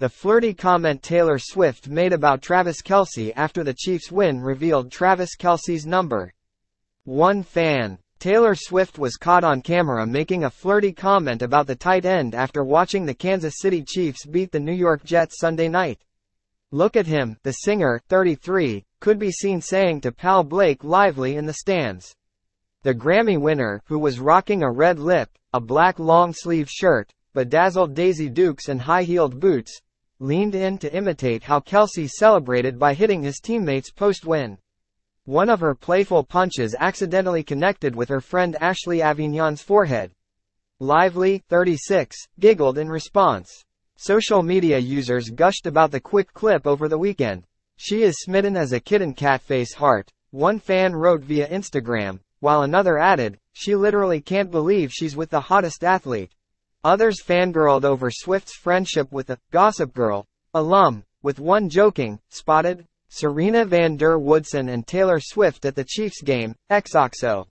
The flirty comment Taylor Swift made about Travis Kelce after the Chiefs' win revealed Travis Kelce's number. One fan. Taylor Swift was caught on camera making a flirty comment about the tight end after watching the Kansas City Chiefs beat the New York Jets Sunday night. Look at him, the singer, 33, could be seen saying to pal Blake Lively in the stands. The Grammy winner, who was rocking a red lip, a black long-sleeve shirt, bedazzled Daisy Dukes and high-heeled boots, leaned in to imitate how Kelce celebrated by hitting his teammates post-win. One of her playful punches accidentally connected with her friend Ashley Avignone's forehead. Lively, 36, giggled in response. Social media users gushed about the quick clip over the weekend. She is smitten as a kitten catface heart, one fan wrote via Instagram, while another added, she literally can't believe she's with the hottest athlete. Others fangirled over Swift's friendship with a Gossip Girl alum, with one joking, spotted Serena van der Woodsen and Taylor Swift at the Chiefs game, XOXO.